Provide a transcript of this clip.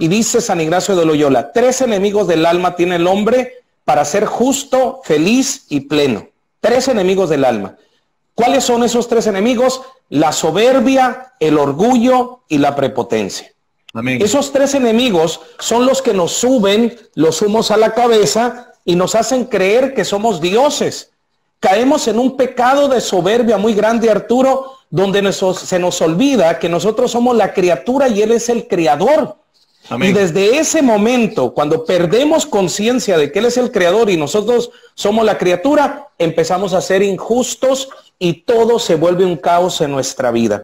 Y dice San Ignacio de Loyola, tres enemigos del alma tiene el hombre para ser justo, feliz y pleno. Tres enemigos del alma. ¿Cuáles son esos tres enemigos? La soberbia, el orgullo y la prepotencia. Esos tres enemigos son los que nos suben los humos a la cabeza y nos hacen creer que somos dioses. Caemos en un pecado de soberbia muy grande, Arturo, donde se nos olvida que nosotros somos la criatura y Él es el creador. Y desde ese momento, cuando perdemos conciencia de que Él es el creador y nosotros somos la criatura, empezamos a ser injustos y todo se vuelve un caos en nuestra vida.